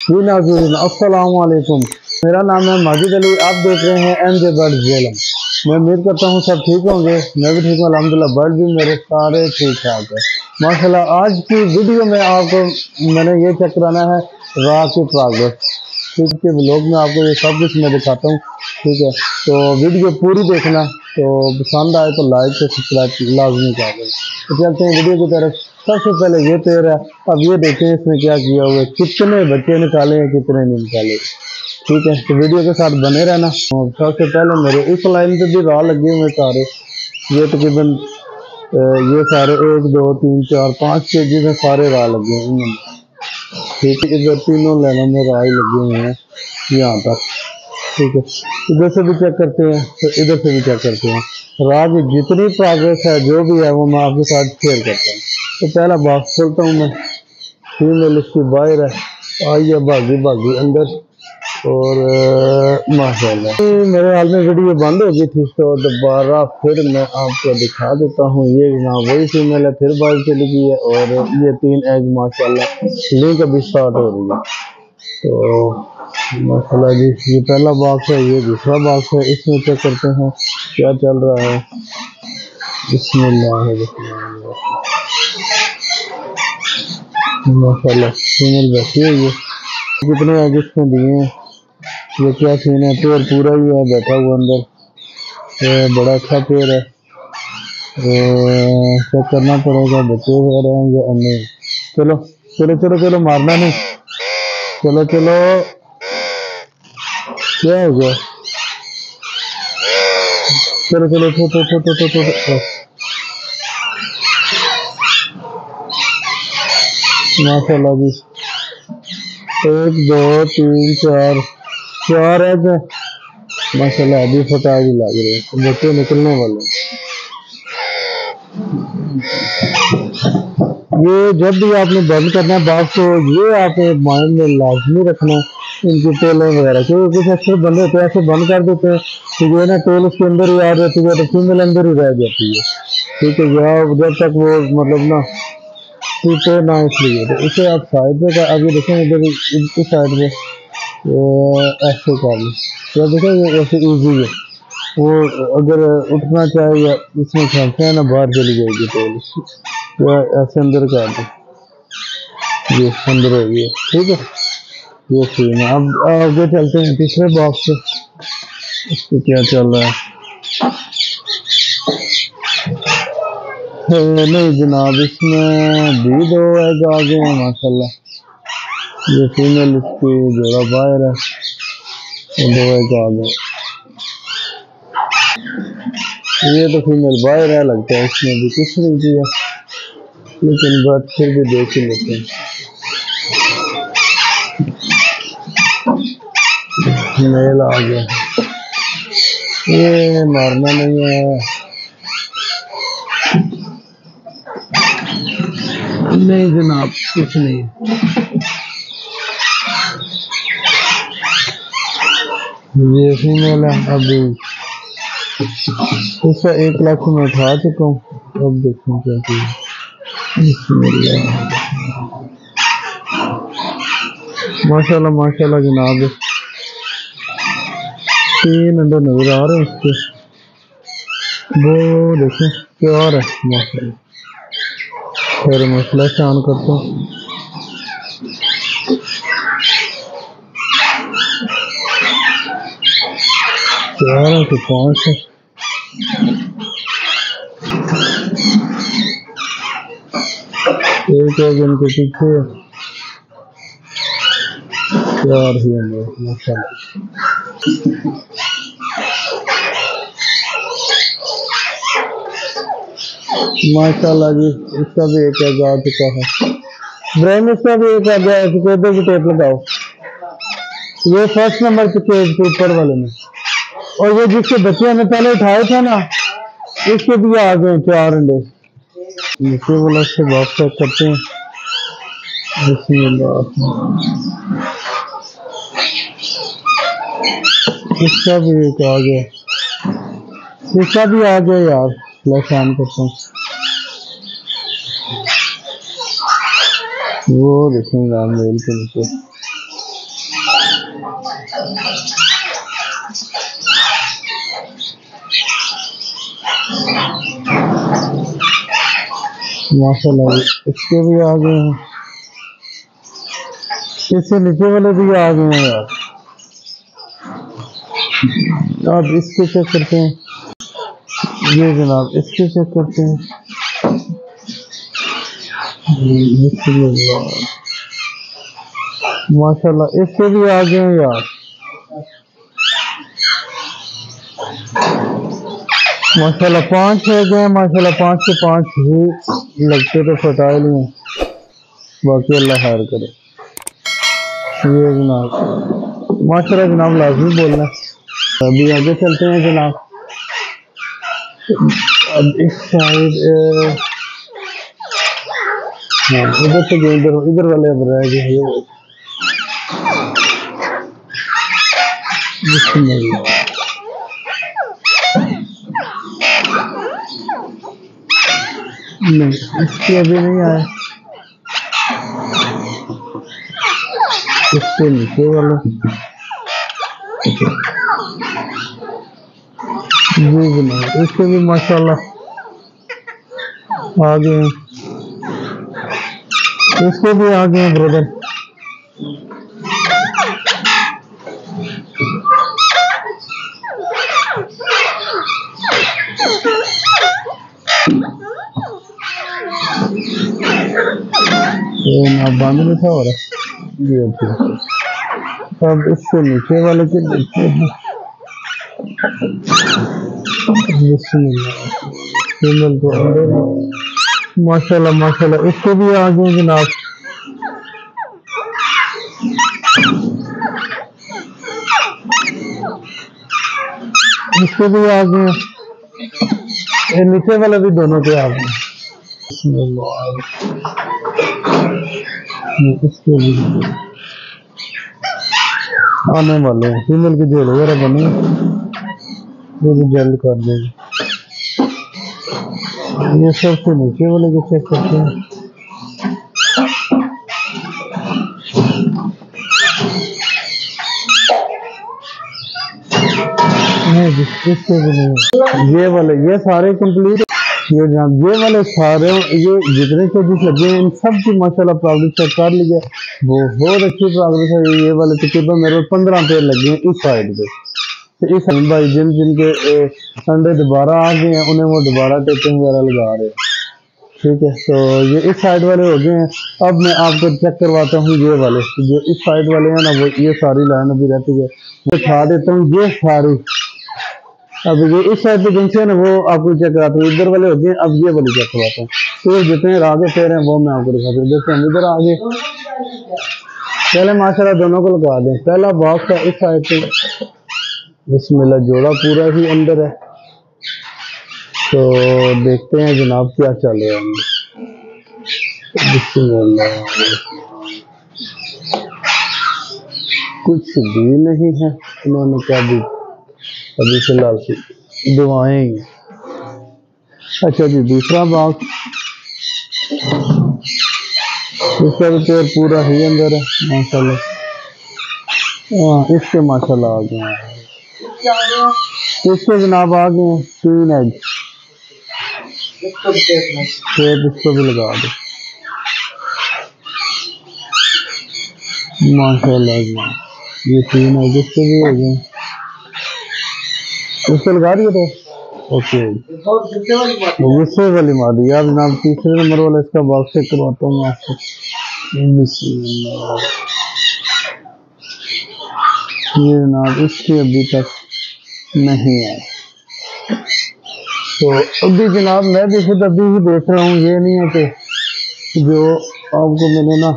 जी नाजरीन असलकुम मेरा नाम है माजिद अली, आप देख रहे हैं एम जे बर्ड जेलम मैं उम्मीद करता हूँ सब ठीक होंगे। मैं भी ठीक हूँ अलहमदिल्ला बर्ड भी मेरे सारे ठीक ठाक है। माशाल्लाह, आज की वीडियो में आपको मैंने ये चेक कराना है राह की प्रोग्रेस ठीक है ब्लॉग में आपको ये सब कुछ मैं दिखाता हूँ, ठीक है? तो वीडियो पूरी देखना तो पसंद आए तो लाइक और सब्सक्राइब लाजमी कर दें तो चलते हैं वीडियो की तरफ़। सबसे पहले ये पेड़ है अब ये देखें इसमें क्या किया हुआ है, कितने बच्चे निकाले हैं, कितने नहीं निकाले। ठीक है तो वीडियो के साथ बने रहना। और सबसे पहले मेरे इस लाइन पे भी राह लगे हुए सारे। ये तकरीबन ये सारे एक, दो, तीन, चार, पाँच के जी में सारे राह लगे हुए ठीक है इधर तीनों लाइनों में राय लगे हुए हैं, यहाँ पर। ठीक है, इधर से भी चेक करते हैं तो इधर से भी चेक करते हैं। राज, जितनी प्रोग्रेस है, जो भी है, वो मैं आपके साथ शेयर करता हूँ। तो पहला बॉक्स खोलता हूँ मैं। फीमेल इसकी बाहर है। आइए भागी भागी अंदर। और माशाल्लाह। मेरे हाल में वीडियो बंद हो गई थी तो दोबारा फिर मैं आपको दिखा देता हूँ। ये ना वही फीमेल है, फिर बाहर चली गई है और ये तीन एग माशाल्लाह लिंक अभी स्टार्ट हो रही है। तो माशाल्लाह जी, ये पहला बॉक्स है, ये दूसरा बॉक्स है। इसमें चेक करते हैं, क्या चल रहा है? बिस्मिल्लाह माशाल्लाह फीमेल बैठी है। ये कितने एग इसमें दिए हैं? ये क्या सीन है पेड़ पूरा ही है बैठा हुआ अंदर। ये बड़ा अच्छा पेड़ है। चेक करना पड़ेगा बच्चे वगैरह हैं या नहीं चलो चलो चलो चलो मारना नहीं। चलो चलो। क्या हो गया? चलो चलो तो तो तो तो तो, तो, जी। एक दो तीन चार। चार एग माशाल्लाह, अभी फटा भी लग रहे हैं। बच्चे निकलने वाले ये जब भी आपने बंद करना है बात तो ये आप माइंड में लाजमी रखना इनकी टेलें वगैरह। क्योंकि कुछ अक्सर बंदे होते हैं, ऐसे बंद कर देते हैं कि जो है ना टेल उसके अंदर ही आ जाती है तो फीमेल अंदर ही रह जाती है। ठीक है जब तक वो मतलब ना टूटे ना इसलिए। तो इसे आप साइड में अभी देखें इधर इस साइड में। ऐसे कर लें तो देखें ये ऐसे ईजी है। वो अगर उठना चाहे या इसमें फेंकते हैं ना बाहर चली जाएगी तो या ऐसे अंदर कर दें ये अंदर हो गया। ठीक है? ये सीन है। अब आगे चलते हैं तीसरे बॉक्स से इसको क्या चल रहा है? नहीं जनाब, इसमें भी दो है आ गए हैं, माशाल्लाह। ये फीमेल इसकी जोड़ा बाहर है दो एग आ गए ये तो फीमेल बाहर है लगता है इसमें भी कुछ नहीं दिया लेकिन बात फिर भी देख ही लेते हैं मेल आ गया ये मारना नहीं है नहीं जनाब कुछ नहीं ये फीमेल है अभी। उसका एक लाख में उठा चुका हूँ। अब देखो क्या माशाल्लाह माशाल्लाह जनाब। तीन अंडे नज़र आ रहे हैं उसके वो देखें, क्या है, माशाल्लाह। फिर मैं फ्लैश ऑन करता हूँ। चार से पाँच एक एक इनके पीछे चार ही अंदर माशा माशाल्लाह जी इसका भी एक एग आ चुका है ब्रेन इसका भी एक एग आ चुका है भी टेप लगाओ ये फ़र्स्ट नंबर के के ऊपर वाले में और ये जिसके बच्चे हमें पहले उठाए थे ना, इसके भी आ गए चार अंडे। नीचे वाला से बॉक्स चेक करते हैं। इसका भी एक आ गया। इसका भी आ गया यार। ऑन करता हूँ। वो देखेंगे आप मेल के नीचे। माशाल्लाह, इसके भी आ गए हैं। इससे नीचे वाले भी आ गए हैं यार। आप इसके चेक करते हैं। ये जनाब, इसके चेक करते हैं। माशाल्लाह इसके भी आ गए हैं यार। माशाल्लाह पाँच हो गए माशाल्लाह पाँच के पाँच ही लगते तो फटाइल हैं बाकी अल्लाह हार करे। ये जनाब माशाल्लाह जनाब लाजमी बोलना। अभी आगे चलते हैं जनाब। अब इस साइड हाँ इधर से गए, इधर इधर वाले अब रह गए ये। बिस्मिल्लाह। नहीं, इसके अभी नहीं आया। इसके नीचे वाले। जी नहीं, इसके भी माशाल्लाह। आ गए इसके भी आ गए ब्रदर ये ना बंद नहीं था और जी अच्छा अब इससे नीचे वाले के देखते हैं। फीमेल को अंदर माशाल्लाह माशाल्लाह। इसको भी आ गए जनाब। इसको भी आ गए ये नीचे वाले भी दोनों के आ गए। ये इसके भी आने वाले फीमेल की जेल वगैरह बनी। ये भी जल्द कर देंगे। ये सबसे नीचे वाले को चेक करते हैं। नहीं नहीं ये वाले, ये सारे कंप्लीट ये जनाब ये वाले सारे ये जितने चार्जेस लगे हैं, इन सब की माशाल्लाह प्रोग्रेस चेक कर लिया बहुत अच्छी प्रोग्रेस है ये वाले, तकरीबन मेरे पंद्रह पेड़ लगे हैं इस साइड पे। तो इस भाई, जिन जिनके अंडे दोबारा आ गए हैं, उन्हें वो दोबारा टेपिंग वगैरह लगा रहे हैं। ठीक है तो ये इस साइड वाले हो गए हैं। अब मैं आपको चेक करवाता हूँ ये वाले। जो इस साइड वाले हैं ना, वो ये सारी लाइन अभी रहती है। वो दिखा देता हूँ ये सारी। अब ये इस साइड पे जिनसे ना वो आपको चेक कराता हूँ इधर वाले हो गए, अब ये वाले चेक करवाता हूँ तो जितने आगे पैर हैं वो मैं आपको दिखाता हूँ देखते हम इधर आगे। पहले माशाल्लाह दोनों को लगा दें। पहला बॉक्स है इस साइड पे। बिस्मिल्लाह, जोड़ा पूरा ही अंदर है। तो देखते हैं जनाब क्या चल रहा है कुछ भी नहीं है। उन्होंने क्या भी अभी फ़िलहाल से दुआएँ। अच्छा जी, दूसरा बॉक्स इसका भी पेड़ पूरा ही अंदर है, माशाल्लाह। हाँ इसके माशाल्लाह आ गए इसके जनाब आ गए तीन एग टेप इसको भी लगा दो। माशाल्लाह जी, ये तीन एग इसके भी हो गए। इसको लगा दिए थे ओके। गुस्से वाली मादी यार जनाब तीसरे नंबर वाला इसका बॉक्स चेक करवाता हूँ मैं आपको। ये जनाब इसकी अभी तक नहीं है। तो अभी जनाब मैं भी खुद अभी ही देख रहा हूँ ये नहीं है कि जो आपको मैंने ना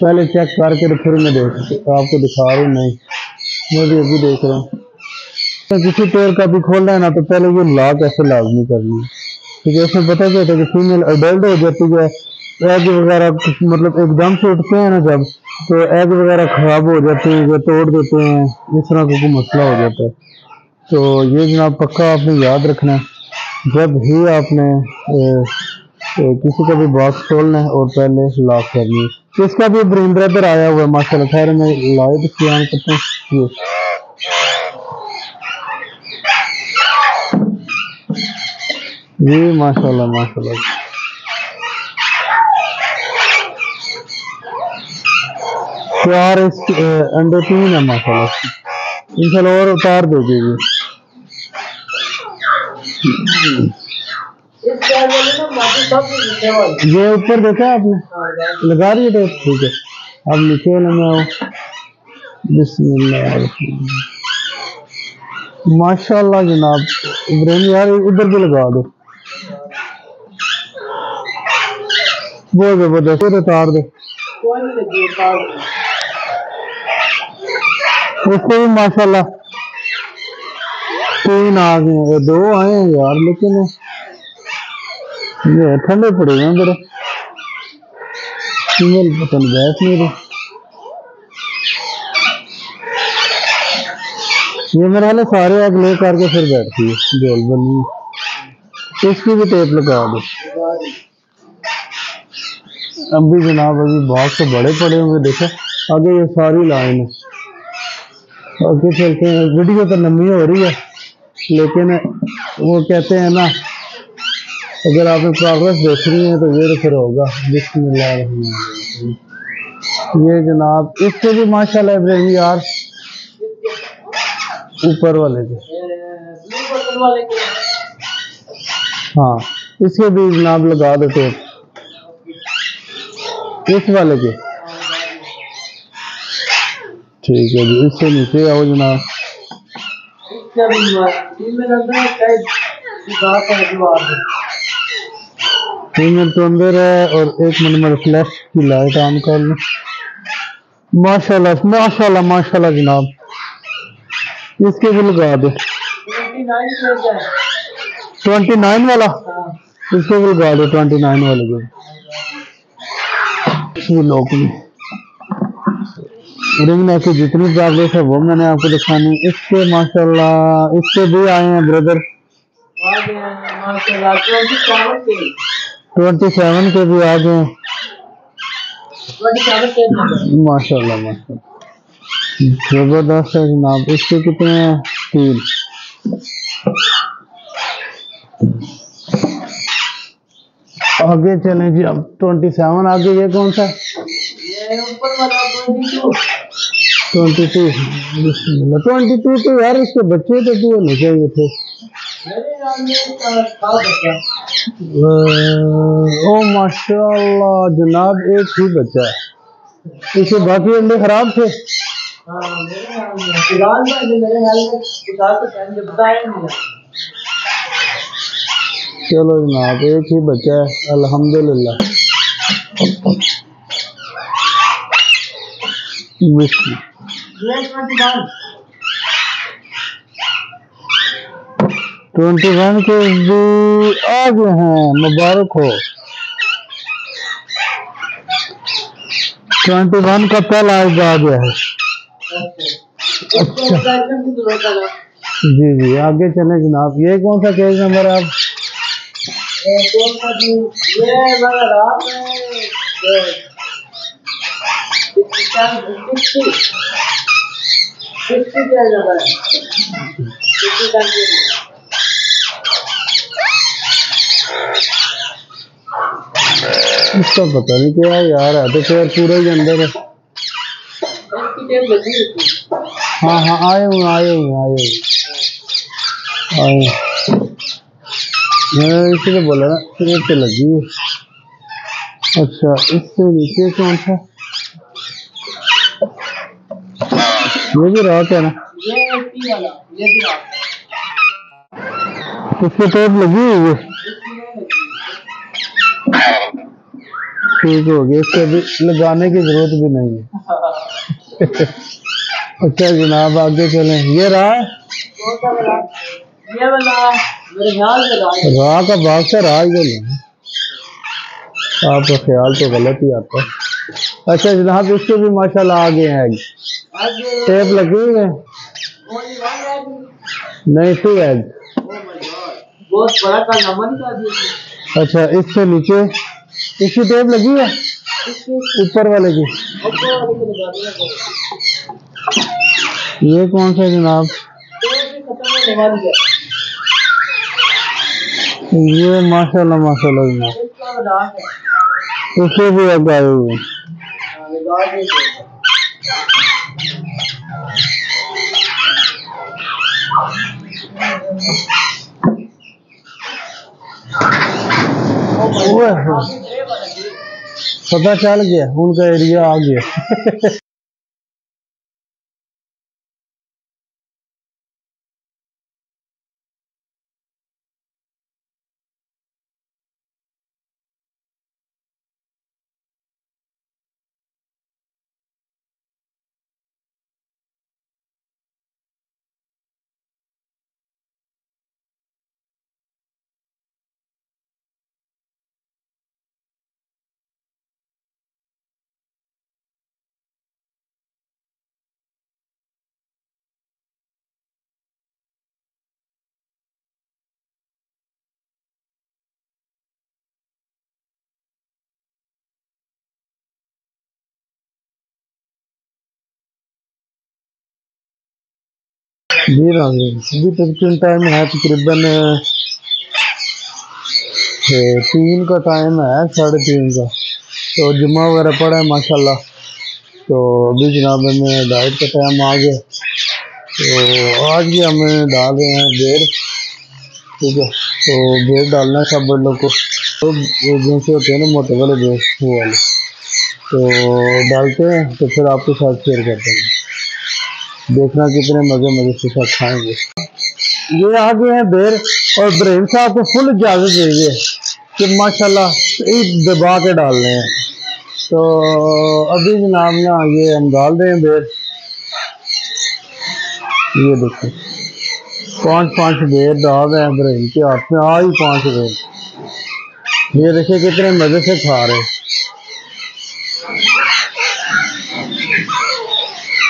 पहले चेक करके तो फिर मैं देख आपको दिखा रहा हूँ नहीं। मैं भी अभी देख रहा हूँ। तो किसी पेड़ का भी खोलना है ना तो पहले ये लॉक ऐसे लाजमी करनी। है क्योंकि इसमें पता क्या है कि फीमेल अडल्ट हो जाती है एग वगैरह मतलब एकदम से उठते हैं ना जब तो एग वगैरह खराब हो जाते हैं या तोड़ देते हैं इस तरह का कोई मसला हो जाता है। तो ये जनाब पक्का आपने याद रखना है जब ही आपने ए, ए, किसी का भी बॉक्स खोलना है और पहले लॉक करनी है। इसका भी ब्रदर आया हुआ है माशाल्लाह खैर मैं लाइट किया करता हूँ। जी माशाल्लाह माशाल्लाह। चार अंडे तीन है, माशाल्लाह। इंशाल्लाह और उतार ना नीचे वाले ये ऊपर देखा आपने? लगा रही है टेप ठीक है। अब नीचे वाले में बिस्मिल्लाह। माशाल्लाह जनाब यार इधर भी लगा दो। बहुत ज़बरदस्त दो है कार में। उसको भी माशाल्लाह तीन आ गए हैं दो आए हैं यार लेकिन ये ठंडे पड़े हैं मेरे फीमेल पसंद बैठ नहीं रही ये मेरे हाल सारे एग ले करके फिर बैठती है गोल बनी। इसकी भी टेप दो लगा दी। अब भी जनाब अभी बहुत से बड़े पड़े होंगे देखो, आगे ये सारी लाइन है। आगे चलते हैं वीडियो तो लंबी हो रही है, लेकिन वो कहते हैं ना, अगर आपने प्रोग्रेस देख रही है तो ये तो फिर होगा। बिस्मिल्लाह ये जनाब, इसके भी माशाल्लाह इब्राहिम यार, ऊपर वाले के। हाँ इसके भी जनाब लगा दो टेप इस वाले के? ठीक है जी इससे नीचे आओ जनाब। इसका भी हुआ तीन में अंदर शायद बात दीवार में फीमेल तो अंदर है और एक मिनट में फ्लैश की लाइट ऑन कर लो। माशाल्लाह माशाल्लाह माशाल्लाह जनाब। इसके भी लगा दो। ट्वेंटी नाइन पेज है। ट्वेंटी नाइन वाला इसके भी लगा दो ट्वेंटी नाइन वाले को। ये लोग में रिंग नेक की जितनी प्रोग्रेस है, वो मैंने आपको दिखानी इसके माशाल्लाह, इसके भी आए हैं ब्रदर ट्वेंटी सेवन के भी आ गए माशाल्लाह माशाल्लाह। ज़बरदस्त है जनाब। इसके कितने हैं? तीन। आगे चले जी, अब ट्वेंटी सेवन आगे ये कौन सा? ट्वेंटी टू ट्वेंटी टू तो यार इसके बच्चे तो भी होने चाहिए थे। ओ माशाल्लाह, जनाब एक ही बच्चा है। इसके बाकी अंडे खराब थे? हाँ मेरे ख्याल में खुदा के टाइम में बताया नहीं है चलो जनाब, एक ही बच्चा है। बिस्मिल्लाह। ट्वेंटी वन के भी आ गए हैं, मुबारक हो। ट्वेंटी वन का पहला आज आ गया है। है जी जी, आगे चले जनाब। ये कौन सा केस नंबर है आप? ये पता नहीं क्या यार, है तो फिर पूरा ही अंदर है। हाँ हाँ आए हुए आए हुए आए हुए आए मैंने इसीलिए बोला ना सिर पे लगी अच्छा इससे नीचे कौन सा? ये भी रात है ना? इसकी टेप लगी हुई है। ठीक हो गया इसके अभी लगाने की ज़रूरत भी नहीं है। अच्छा जनाब, आगे चलें। ये रहा ये वाला। राह का भाग से ही नहीं आपका ख्याल तो गलत ही आता। है अच्छा जनाब इसके भी माशाल्लाह आ गए हैं टेप लगी हुई है? नहीं टू एग. बहुत बड़ा निकाल दिया अच्छा इससे नीचे? इसकी टेप लगी है? ऊपर वाले की को? ये कौन सा जनाब तो भी खत्म होने वाली है ये माशाल्लाह माशाल्लाह जनाब भी अब आए होए, पता चल गया उनका एरिया आ गया। जी नाज़रीन अभी तकरीबन टाइम है तकरीबन तीन का टाइम है साढ़े तीन का तो जुम्मा वगैरह पड़ा है माशाल्लाह तो अभी जनाब हमें डाइट का टाइम आ गया तो आज भी हमें डाल रहे हैं बेर ठीक है तो बेर डालना है सब लोग को तो जैसे होते हैं ना मोटे वाले बेर वो वाले तो डालते हैं तो फिर आपके साथ शेयर करते हैं। देखना कितने मज़े मज़े से साथ खाएँगे। ये आ गए हैं बेर और ब्रहीम साहब को फुल इजाज़त दे दिए कि माशाल्लाह ईद दबा के डाल रहे हैं। तो अभी जनाब ना ये हम डाल रहे हैं बेर। ये देखो, पाँच पाँच बेर डाल रहे हैं ब्रहीम के हाथ में, आ ही पाँच बेर। ये देखिए कितने मज़े से खा रहे हैं।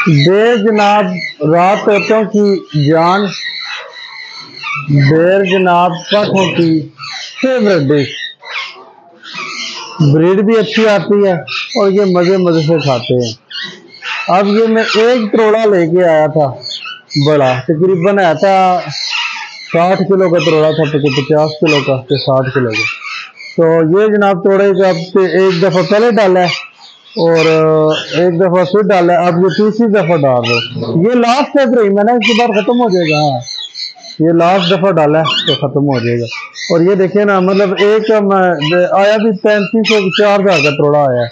बेर जनाब रात तोतों की जान? बेर जनाब पठों की फेवरेट डिश ब्रीड भी अच्छी आती है और ये मज़े मज़े से खाते हैं। अब ये मैं एक तरोड़ा लेके आया था, बड़ा। तकरीबन आया था साठ किलो का तरोड़ा था तो पचास किलो का तो साठ किलो का। तो ये जनाब तोड़े का अब एक दफ़ा पहले डाला है। और एक दफ़ा फिर डाला, अब ये तीसरी दफ़ा डाल दो। ये लास्ट है फ्री मैंने इसके बाद ख़त्म हो जाएगा हाँ। ये लास्ट दफ़ा डाला है तो ख़त्म हो जाएगा। और ये देखिए ना मतलब एक आया भी पैंतीस से चार हज़ार का तोड़ा आया।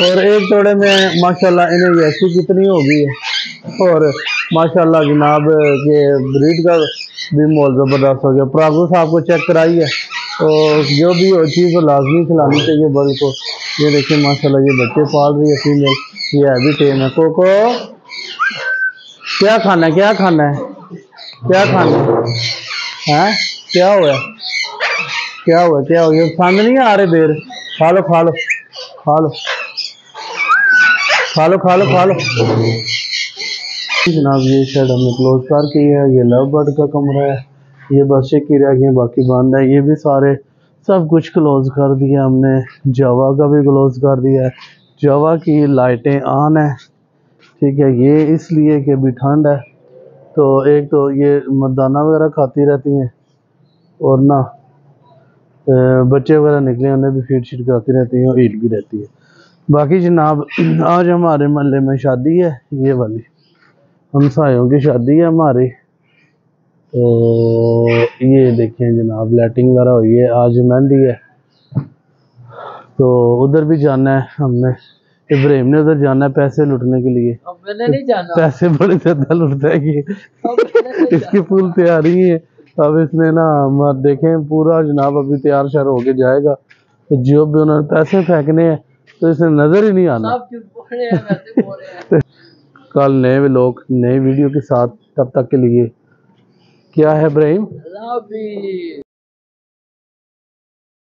और एक तोड़े में, माशाल्लाह, इन्हें ऐसी कितनी हो गई है। और माशाल्लाह, जनाब के ब्रीड का भी मोल ज़बरदस्त हो गया। प्रागू साहब को चेक है। तो जो भी हो, चीज़ को लाजमी खिलानी चाहिए बल को। ये देखिए, माशाल्लाह, ये बच्चे पाल रही है फीमेल ये है भी टेम है। कोको क्या खाना है, क्या खाना है? क्या खाना है? क्या हुआ? क्या हुआ? क्या हो गया पसंद नहीं आ रहे देर। खा लो खा लो खा लो। खा लो खा लो खा लो। जनाब, ये शेड हमने क्लोज कर की है। ये लव बर्ड का कमरा है। ये बस एक ही रह गए बाकी बंद है। ये भी सारे सब कुछ क्लोज कर दिया हमने। जावा का भी क्लोज कर दिया। है जावा की लाइटें ऑन है। ठीक है, ये इसलिए कि अभी ठंड है। तो एक तो ये मरदाना वगैरह खाती रहती हैं। और ना बच्चे वगैरह निकले उन्हें भी फ़ीड शीट कराती रहती हैं और ईट भी रहती है। बाकी जनाब, आज हमारे मोहल्ले में शादी है, ये वाली। हमसायों की शादी है हमारी। तो ये देखें जनाब लाइटिंग वगैरह हुई है आज मेहंदी है। तो उधर भी जाना है हमने। इब्राहिम ने उधर जाना है पैसे लुटने के लिए। मैंने नहीं जाना। पैसे बड़े ज़्यादा लुटता है ये इसकी फुल तैयारी है। अब इसने ना हम देखें पूरा जनाब अभी तैयार शर होके जाएगा। तो जो भी उन्होंने पैसे फेंकने हैं तो इसे नज़र ही नहीं आना। कल नए लोग नए वीडियो के साथ तब तक के लिए क्या है इब्राहिम?